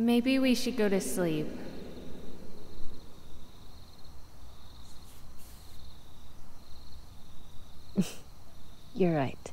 Maybe we should go to sleep. You're right.